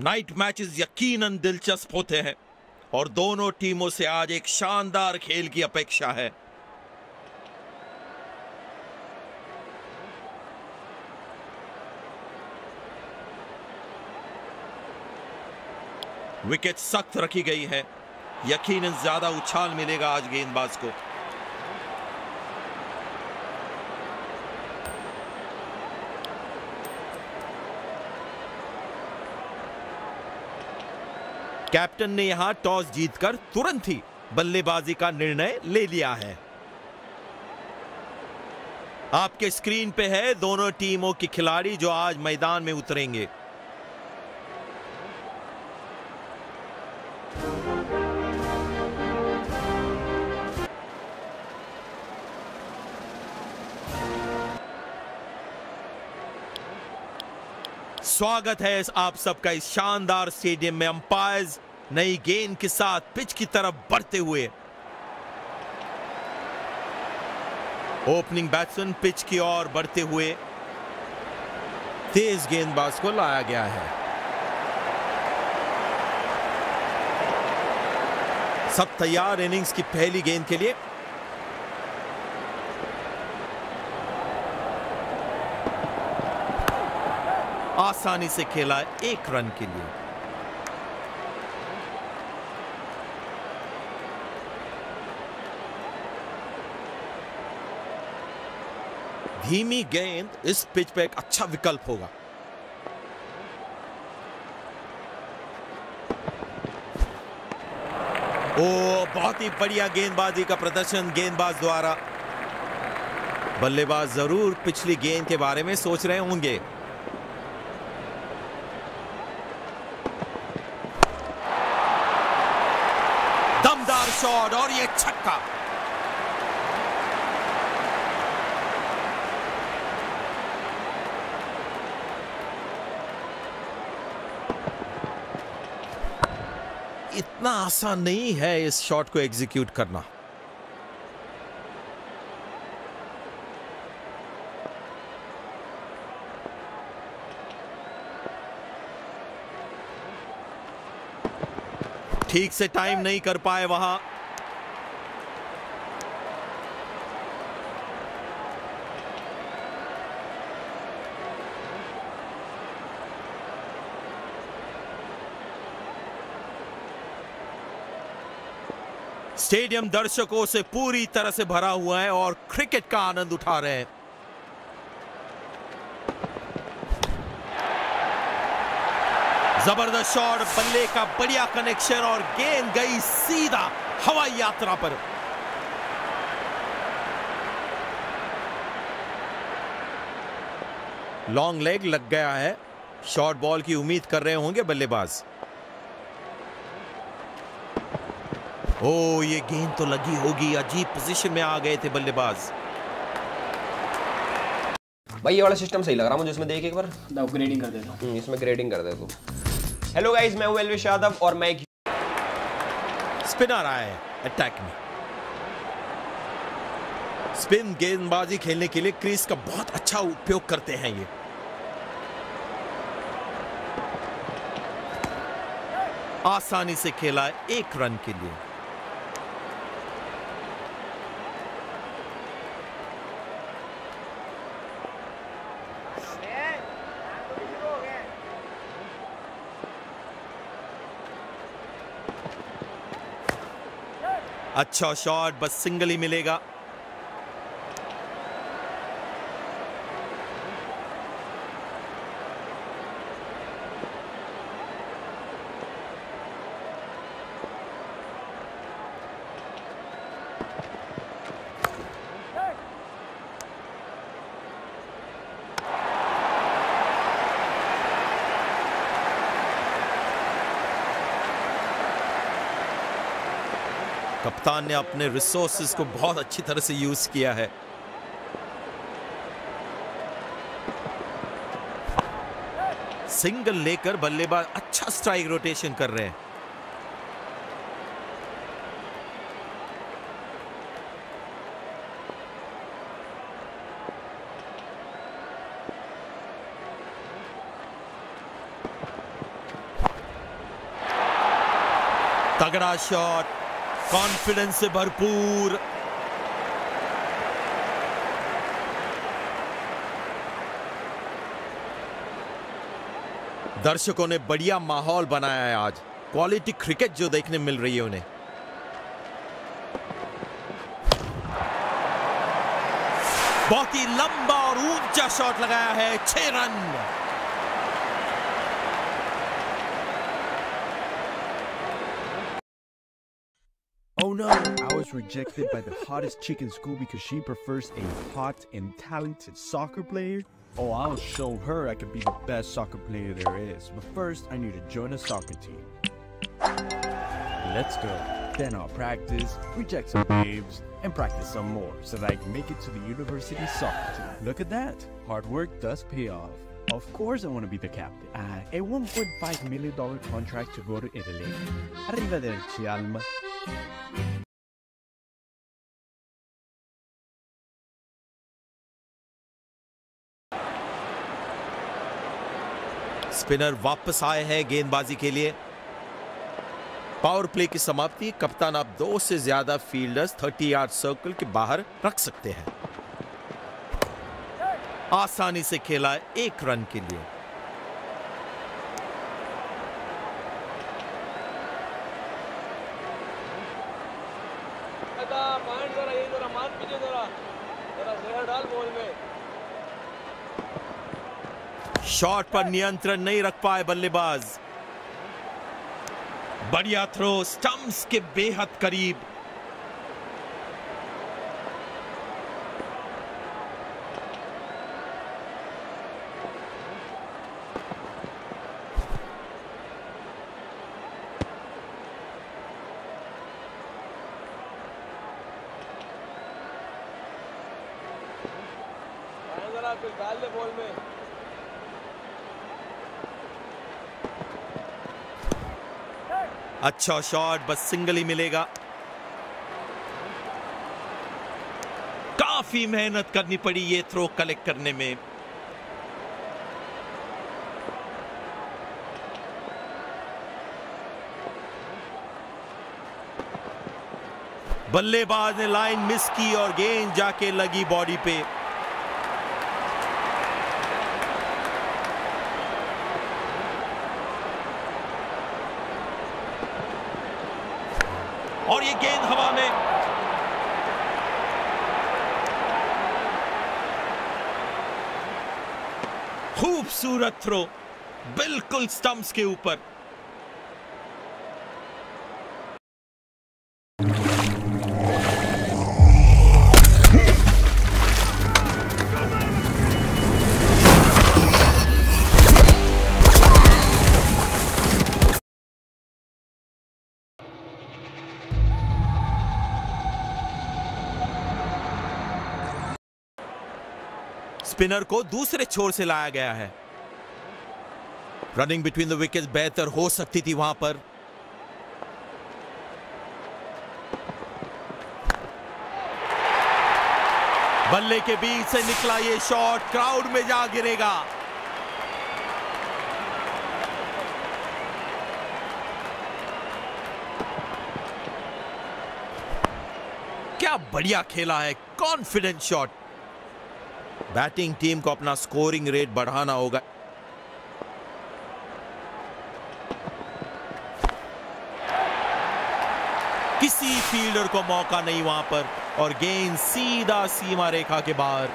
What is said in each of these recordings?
Night matches यकीनन दिलचस्प होते हैं और दोनों टीमों से आज एक शानदार खेल की अपेक्षा है। विकेट सख्त रखी गई है। यकीनन ज़्यादा उछाल मिलेगा आज गेंदबाज को। कैप्टन ने यहाँ टॉस जीतकर तुरंत ही बल्लेबाजी का निर्णय ले लिया है। आपके स्क्रीन पे है दोनों टीमों के खिलाड़ी जो आज मैदान में उतरेंगे। स्वागत है आप सबका इस शानदार स्टेडियम में अंपायर्स नई गेंद के साथ पिच की तरफ़ बढ़ते हुए। ओपनिंग बैट्समैन पिच की ओर बढ़ते हुए तेज गेंदबाज को लाया गया है। सब तैयार इनिंग्स की पहली गेंद के लिए। आसानी से खेला एक रन के लिए। धीमी गेंद, इस पिच पे एक अच्छा विकल्प होगा। ओ, बहुत ही बढ़िया गेंदबाजी का प्रदर्शन गेंदबाज द्वारा। बल्लेबाज ज़रूर पिछली गेंद के बारे में सोच रहे होंगे। दमदार शॉट और ये छक्का। इतना आसान नहीं है इस शॉट को एग्जीक्यूट करना। ठीक से टाइम नहीं कर पाए वहाँ। स्टेडियम दर्शकों से पूरी तरह से भरा हुआ है और क्रिकेट का आनंद उठा रहे हैं। ज़बरदस्त शॉट, बल्ले का बढ़िया कनेक्शन और गेंद गई सीधा हवाई यात्रा पर। लॉन्ग लेग लग गया है। शॉर्ट बॉल की उम्मीद कर रहे होंगे बल्लेबाज। ओ ये गेंद तो लगी होगी। अजीब पोजीशन में आ गए थे बल्लेबाज। भाई ये वाला सिस्टम सही लग रहा मुझे इसमें देख एक बार। अपग्रेडिंग कर देता हम्म, इसमें ग्रेडिंग कर दे तू। हेलो गाइस मैं हूँ एलविश यादव और मैं एक स्पिनर आया है अटैक में। स्पिन गेंदबाजी खेलने के लिए क्रीज का बहुत अच्छा उपयोग करते हैं ये। आसानी से खेला एक रन के लिए। अच्छा शॉट बस सिंगल ही मिलेगा। कप्तान ने अपने रिसोर्सेज को बहुत अच्छी तरह से यूज़ किया है। सिंगल लेकर बल्लेबाज अच्छा स्ट्राइक रोटेशन कर रहे हैं। तगड़ा शॉट कॉन्फिडेंस से भरपूर। दर्शकों ने बढ़िया माहौल बनाया है आज। क्वालिटी क्रिकेट जो देखने मिल रही है उन्हें। बहुत ही लंबा और ऊँचा शॉट लगाया है, छह run. No, I was rejected by the hottest chick in school because she prefers a hot and talented soccer player. Oh, I'll show her I can be the best soccer player there is. But first, I need to join a soccer team. Let's go. Then I'll practice, reject some babes, and practice some more so that I can make it to the university soccer team. Look at that. Hard work does pay off. Of course I want to be the captain. Uh, a $1.5 million contract to go to Italy. Arrivederci, Alma. Spinner वापस आए हैं गेंदबाजी के लिए। Power play की समाप्ति, कप्तान आप दो से ज़्यादा फील्डर्स 30 यार्ड सर्कल के बाहर रख सकते हैं। आसानी से खेला एक रन के लिए। जरा मार पीजिए जरा। जरा जहर डाल बॉल में। शॉट पर नियंत्रण नहीं रख पाए बल्लेबाज। बढ़िया थ्रो स्टंप्स के बेहद करीब। डाल बॉल में। अच्छा शॉट बस सिंगल ही मिलेगा। काफ़ी मेहनत करनी पड़ी ये थ्रो कलेक्ट करने में। बल्लेबाज ने लाइन मिस की और गेंद जाके लगी बॉडी पे। और ये गेंद हवा में। खूबसूरत थ्रो बिल्कुल स्टंप्स के ऊपर। स्पिनर को दूसरे छोर से लाया गया है। रनिंग बिटवीन द विकेट बेहतर हो सकती थी वहाँ पर। बल्ले के बीच से निकला ये शॉट क्राउड में जा गिरेगा। क्या बढ़िया खेला है कॉन्फिडेंट शॉट बैटिंग टीम को अपना स्कोरिंग रेट बढ़ाना होगा। किसी फील्डर को मौका नहीं वहाँ पर, और गेंद सीधा सीमा रेखा के बाहर।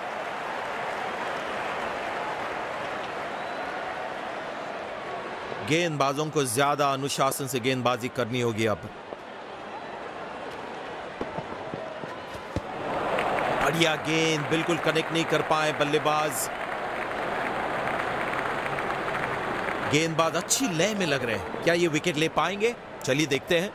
गेंदबाजों को ज़्यादा अनुशासन से गेंदबाजी करनी होगी अब। बढ़िया गेंद, बिल्कुल कनेक्ट नहीं कर पाए बल्लेबाज। गेंदबाज अच्छी लय में लग रहे हैं। क्या ये विकेट ले पाएँगे? चलिए देखते हैं।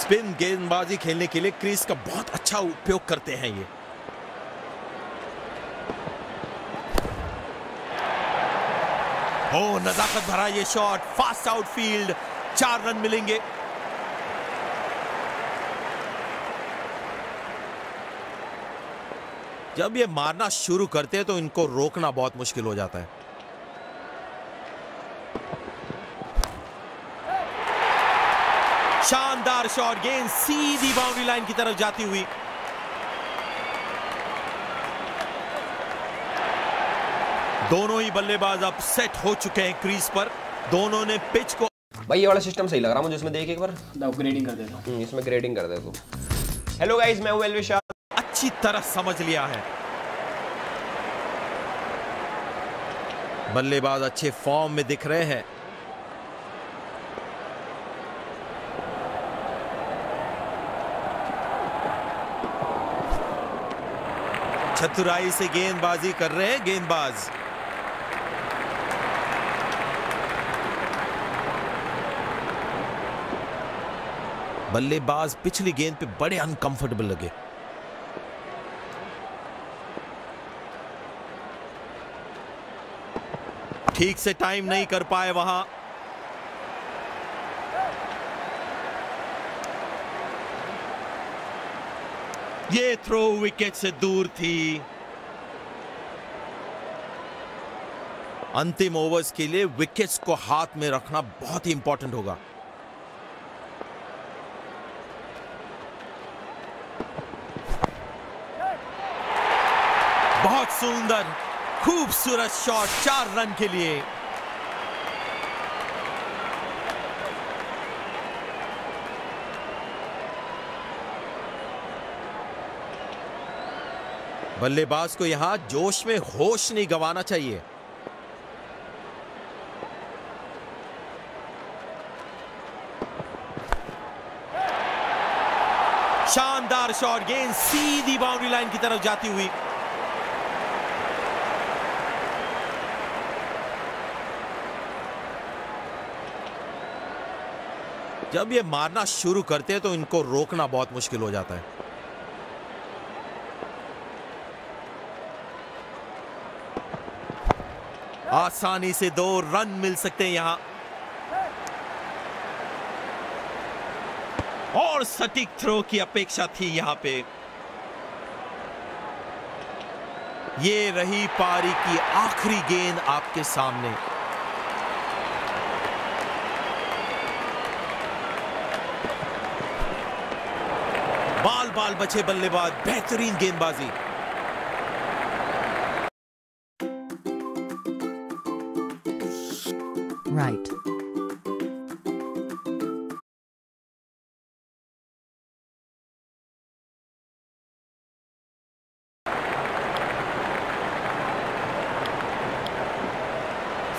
स्पिन गेंदबाजी खेलने के लिए क्रीज का बहुत अच्छा उपयोग करते हैं ये। ओ नजाकत भरा ये शॉट फास्ट आउटफील्ड चार रन मिलेंगे। जब ये मारना शुरू करते हैं तो इनको रोकना बहुत मुश्किल हो जाता है। शानदार शॉट गेंद सीधी बाउंड्री लाइन की तरफ़ जाती हुई। दोनों ही बल्लेबाज अब सेट हो चुके हैं क्रीज पर। दोनों ने पिच को भाई ये वाला सिस्टम सही लग रहा मुझे इसमें देख एक बार। अपग्रेडिंग कर देता हम्म, इसमें ग्रेडिंग कर दे तू। हेलो गाइस मैं हूँ एलविश अच्छी तरह समझ लिया है। बल्लेबाज अच्छे फॉर्म में दिख रहे हैं। चतुराई से गेंदबाजी कर रहे हैं गेंदबाज। बल्लेबाज पिछली गेंद पे बड़े अनकंफर्टेबल लगे। ठीक से टाइम नहीं कर पाए वहाँ। ये थ्रो विकेट से दूर थी। अंतिम ओवर्स के लिए विकेट्स को हाथ में रखना बहुत ही इंपॉर्टेंट होगा बहुत सुंदर, खूबसूरत शॉट चार रन के लिए। बल्लेबाज को यहाँ जोश में होश नहीं गंवाना चाहिए। शानदार शॉट गेंद सीधी बाउंड्री लाइन की तरफ़ जाती हुई। जब ये मारना शुरू करते हैं तो इनको रोकना बहुत मुश्किल हो जाता है। आसानी से दो रन मिल सकते हैं यहाँ। और सटीक थ्रो की अपेक्षा थी यहाँ पे। ये रही पारी की आखिरी गेंद आपके सामने। बचे बल्लेबाज बेहतरीन गेंदबाजी Right.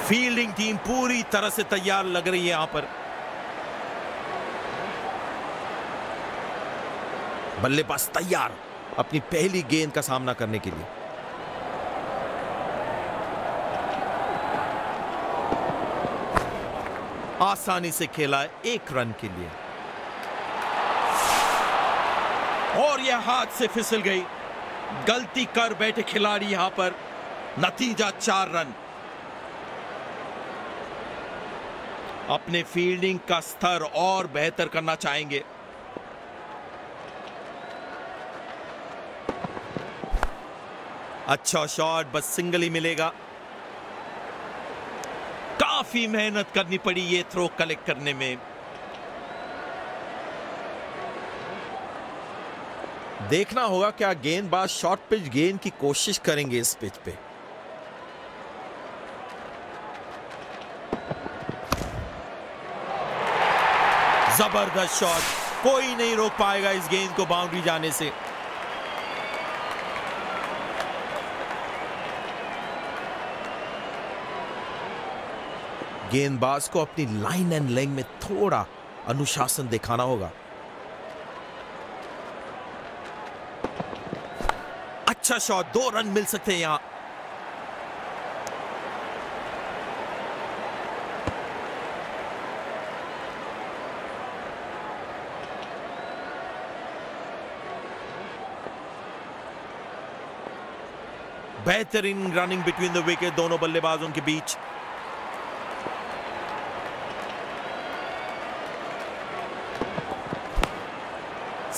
फील्डिंग टीम पूरी तरह से तैयार लग रही है यहाँ पर बल्लेबाज तैयार अपनी पहली गेंद का सामना करने के लिए। आसानी से खेला एक रन के लिए। और यह हाथ से फिसल गई। गलती कर बैठे खिलाड़ी यहाँ पर। नतीजा चार रन। अपने फील्डिंग का स्तर और बेहतर करना चाहेंगे। अच्छा शॉट बस सिंगल ही मिलेगा। काफ़ी मेहनत करनी पड़ी ये थ्रो कलेक्ट करने में। देखना होगा क्या गेंदबाज शॉर्ट पिच गेंद की कोशिश करेंगे इस पिच पे। ज़बरदस्त शॉट कोई नहीं रोक पाएगा इस गेंद को बाउंड्री जाने से। गेंदबाज को अपनी लाइन एंड लेंग में थोड़ा अनुशासन दिखाना होगा। अच्छा शॉट, दो रन मिल सकते हैं यहाँ। बेहतरीन रनिंग बिटवीन द विकेट, दोनों बल्लेबाजों के बीच।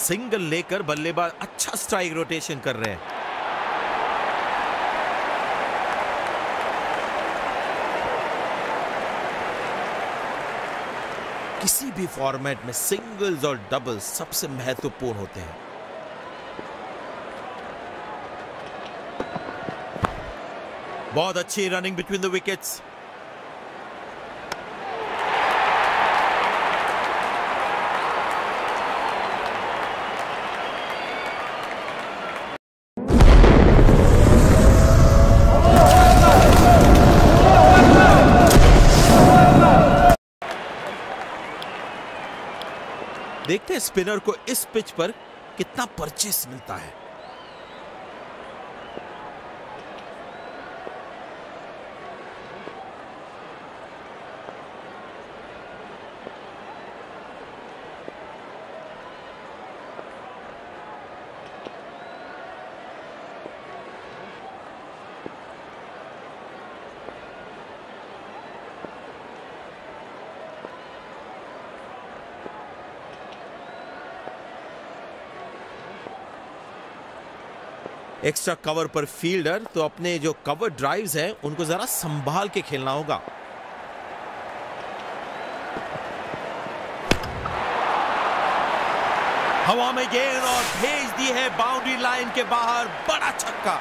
सिंगल लेकर बल्लेबाज अच्छा स्ट्राइक रोटेशन कर रहे हैं। किसी भी फॉर्मेट में सिंगल्स और डबल्स सबसे महत्वपूर्ण होते हैं। बहुत अच्छी running between the wickets. Spinner को इस पिच पर कितना परचेस मिलता है। एक्स्ट्रा कवर पर फील्डर तो अपने जो कवर ड्राइव्स हैं, उनको जरा संभाल के खेलना होगा। हवा में गेंद और भेज दी है बाउंड्री लाइन के बाहर, बड़ा छक्का।